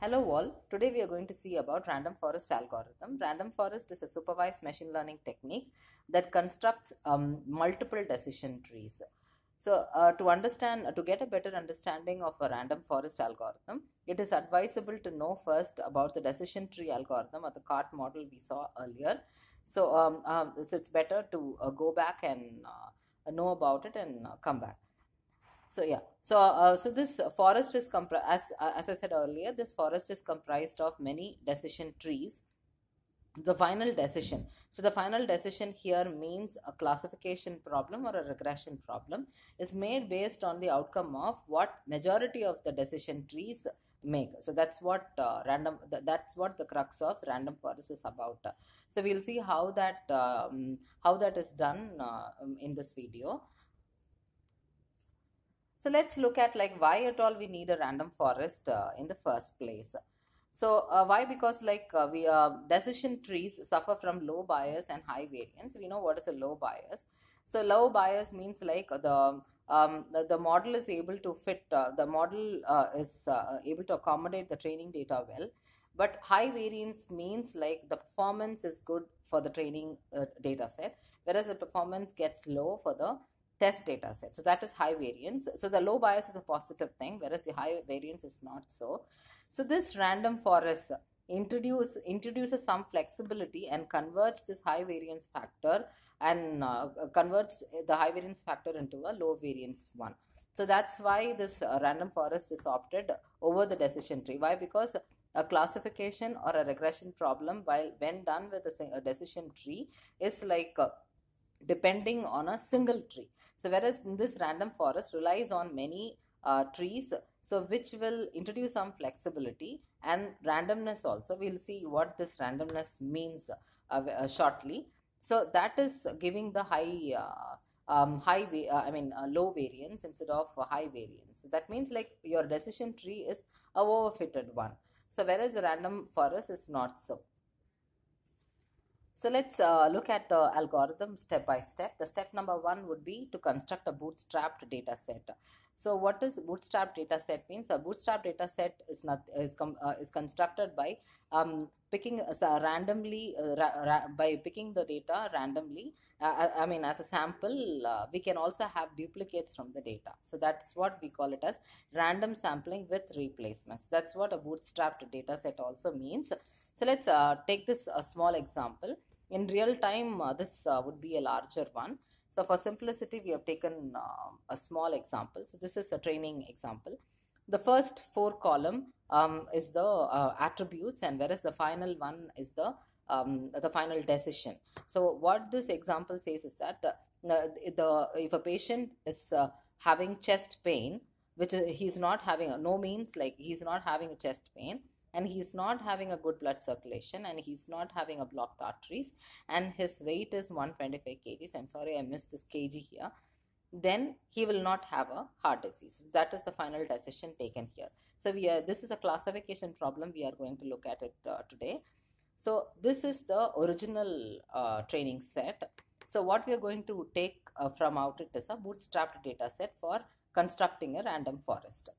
Hello all, today we are going to see about random forest algorithm. Random forest is a supervised machine learning technique that constructs um, multiple decision trees. So uh, to understand, to get a better understanding of a random forest algorithm, it is advisable to know first about the decision tree algorithm or the CART model we saw earlier. So, um, um, so it's better to uh, go back and uh, know about it and uh, come back so yeah. So uh, so this forest is compri- as uh, as i said earlier this forest is comprised of many decision trees. The final decision. So the final decision here means a classification problem or a regression problem is made based on the outcome of what majority of the decision trees make. So that's what uh, random th- that's what the crux of random forest is about. So we'll see how that um, how that is done uh, in this video so let's look at like why at all we need a random forest uh, in the first place. So uh, why? Because like uh, we uh, decision trees suffer from low bias and high variance. We know what is a low bias. So low bias means like the um, the, the model is able to fit uh, the model uh, is uh, able to accommodate the training data well. But high variance means like the performance is good for the training data set, whereas the performance gets low for the test data set. So that is high variance. So the low bias is a positive thing, whereas the high variance is not so. So this random forest introduce introduces some flexibility and converts this high variance factor and uh, converts the high variance factor into a low variance one. So that's why this uh, random forest is opted over the decision tree. Why? Because a classification or a regression problem, while when done with a, decision tree, is like uh, depending on a single tree. So whereas this random forest relies on many uh, trees, so which will introduce some flexibility and randomness also. We'll see what this randomness means uh, uh, shortly. So that is giving the high, uh, um, high, va- I mean low variance instead of high variance. So that means like your decision tree is a overfitted one. So whereas the random forest is not so. So let's uh, look at the algorithm step by step. The step number one would be to construct a bootstrapped data set. So what does bootstrap data set means? A bootstrap data set is not is com, uh, is constructed by um, picking uh, randomly ra- ra- by picking the data randomly. I, I, mean, as a sample, uh, we can also have duplicates from the data. So that's what we call it as random sampling with replacements. That's what a bootstrapped data set also means. So let's uh, take this a small example. In real time, uh, this uh, would be a larger one. So for simplicity, we have taken a small example. So this is a training example. The first four column um, is the attributes and whereas the final one is the um, the final decision. So what this example says is that uh, the if a patient is uh, having chest pain, which he is, he's not having no means like he's not having a chest pain, and he's not having a good blood circulation and he's not having a blocked arteries and his weight is 125 kgs. I'm sorry i missed this kg here. Then he will not have a heart disease. So that is the final decision taken here. So we are this is a classification problem. We are going to look at it uh, today. So this is the original uh, training set. So what we are going to take uh, from out it is a bootstrapped data set for constructing a random forest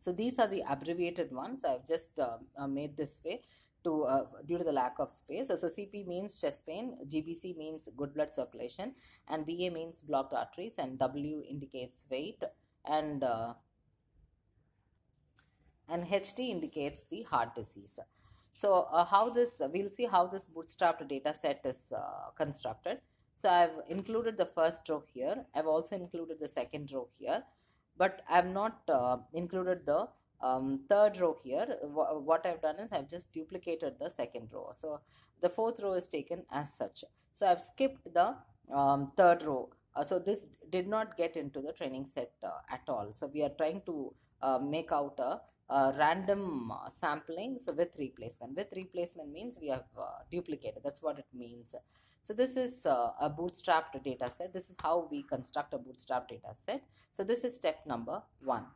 so these are the abbreviated ones. I've just uh, uh, made this way to uh, due to the lack of space. So, CP means chest pain, GBC means good blood circulation, and BA means blocked arteries, and W indicates weight, and and HD indicates the heart disease. So how this we'll see how this bootstrapped data set is constructed. So I've included the first row here. I've also included the second row here but I have not uh, included the um, third row here. What I've done is I've just duplicated the second row. So the fourth row is taken as such. So I've skipped the um, third row. Uh, so this did not get into the training set uh, at all. So we are trying to make out a, a random sampling so with replacement. With replacement means we have duplicated. That's what it means. So this is uh, a bootstrapped data set. This is how we construct a bootstrap data set. So this is step number one.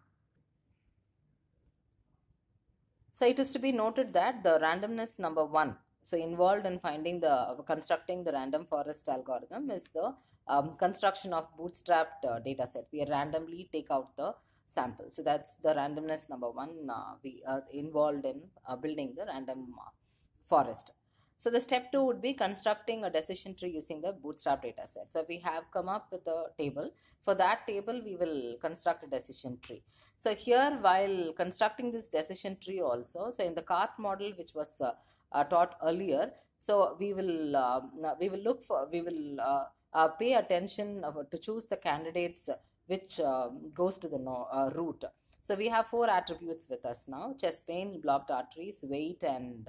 So it is to be noted that the randomness number one, so involved in finding the uh, constructing the random forest algorithm is the um, construction of bootstrapped uh, data set. We randomly take out the sample. So that's the randomness number one uh, we are involved in uh, building the random uh, forest. So the step two would be constructing a decision tree using the bootstrap data set. So we have come up with a table. For that table, we will construct a decision tree. So here, while constructing this decision tree also, so in the CART model, which was uh, uh, taught earlier, so we will um, we will look for we will uh, uh, pay attention to choose the candidates which um, goes to the no, uh, root. So we have four attributes with us now: chest pain, blocked arteries, weight, and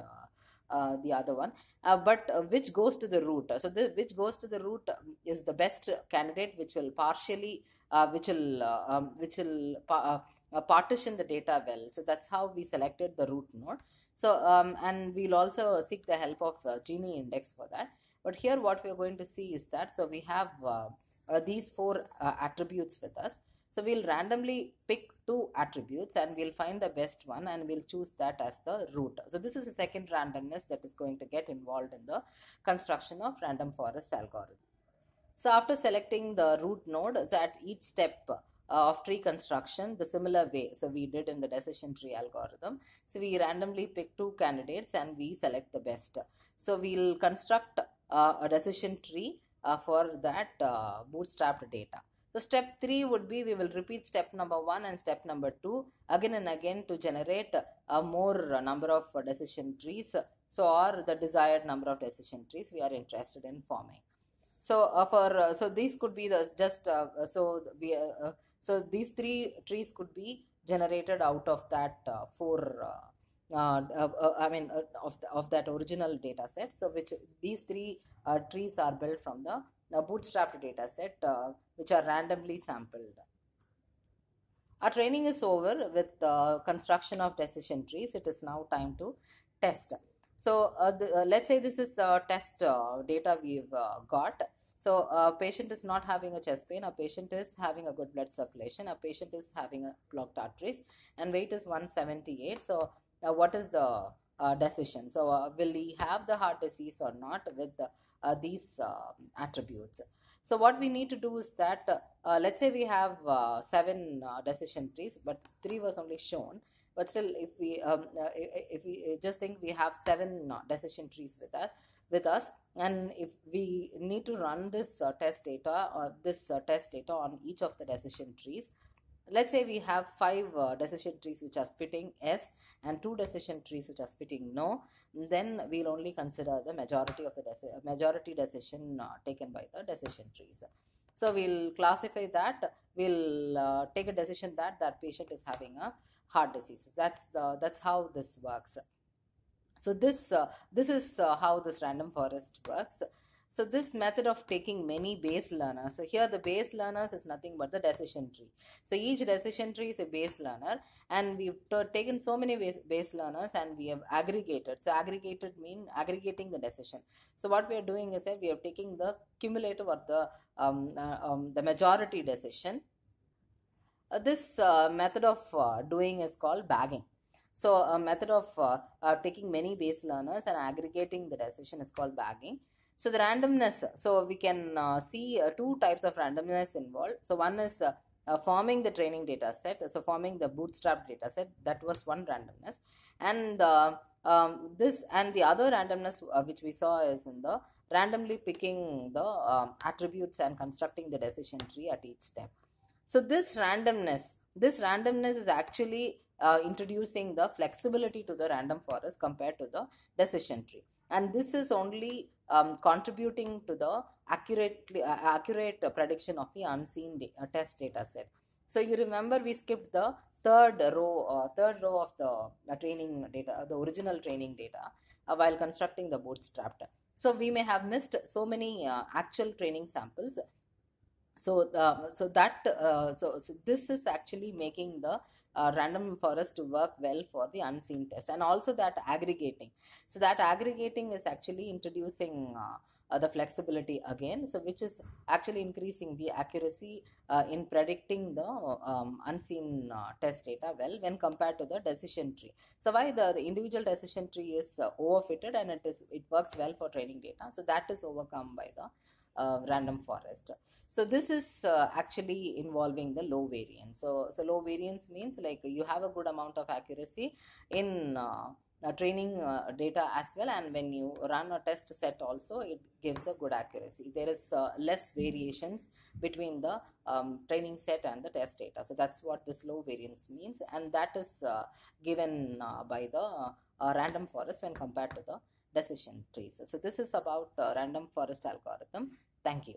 uh, the other one. Uh, but uh, which goes to the root? So the which goes to the root is the best candidate which will partially which will um, which will pa- partition the data well. So that's how we selected the root node. So um, and we'll also seek the help of uh, Gini index for that. But here what we're going to see is that so we have uh, uh, these four attributes with us so we'll randomly pick two attributes and we'll find the best one and we'll choose that as the root. So this is the second randomness that is going to get involved in the construction of random forest algorithm. So after selecting the root node, so at each step uh, of tree construction the similar way so we did in the decision tree algorithm so we randomly pick two candidates and we select the best so we'll construct uh, a decision tree uh, for that uh, bootstrapped data so step 3 would be we will repeat step number 1 and step number 2 again and again to generate a more number of decision trees. So or the desired number of decision trees we are interested in forming. So uh, for uh, so these could be the just uh, so we so these three trees could be generated out of that four I mean of the, of that original data set. So which these three trees are built from the bootstrapped data set uh, which are randomly sampled. Our training is over with the construction of decision trees. It is now time to test. So uh, the, uh, let's say this is the test uh, data we've uh, got. So a patient is not having a chest pain, a patient is having a good blood circulation, a patient is having a blocked arteries and weight is 178. So uh, what is the decision? So will he have the heart disease or not with uh, these uh, attributes. So what we need to do is that, uh, let's say we have seven decision trees, but three was only shown. But still, if we um, if we just think we have seven decision trees with us, with us and if we need to run this uh, test data or this uh, test data on each of the decision trees let's say we have five uh, decision trees which are spitting yes and two decision trees which are spitting no then we'll only consider the majority of the deci- majority decision uh, taken by the decision trees. So we'll classify that we'll uh, take a decision that that patient is having a heart disease. That's the that's how this works. So this uh, this is uh, how this random forest works so this method of taking many base learners, so here the base learners is nothing but the decision tree. So each decision tree is a base learner and we've taken so many base, base learners and we have aggregated. So aggregated mean aggregating the decision. So what we are doing is that we are taking the cumulative or the, um, uh, um, the majority decision. Uh, this uh, method of uh, doing is called bagging. So a method of uh, uh, taking many base learners and aggregating the decision is called bagging. So the randomness, so we can uh, see uh, two types of randomness involved. So one is uh, uh forming the training data set, so forming the bootstrap data set, that was one randomness. And uh, um, this and the other randomness uh, which we saw is in the randomly picking the um, attributes and constructing the decision tree at each step. So this randomness, this randomness is actually introducing the flexibility to the random forest compared to the decision tree and this is only um, contributing to the accurately uh, accurate prediction of the unseen da- uh, test data set. So you remember we skipped the third row, uh, third row of the uh, training data, the original training data, uh, while constructing the bootstrapped. So we may have missed so many uh, actual training samples. So, so that so, so this is actually making the uh, random forest to work well for the unseen test and also that aggregating. So that aggregating is actually introducing uh, uh, the flexibility again. So which is actually increasing the accuracy uh, in predicting the um, unseen uh, test data well when compared to the decision tree. So why the, the individual decision tree is uh, overfitted and it is it works well for training data. So that is overcome by the uh, random forest. So this is uh, actually involving the low variance. So, so low variance means like you have a good amount of accuracy in uh, training uh, data as well. And when you run a test set also it gives a good accuracy. There is uh, less variations between the um, training set and the test data. So that's what this low variance means. And that is uh, given by the random forest when compared to the decision trees. So this is about the random forest algorithm thank you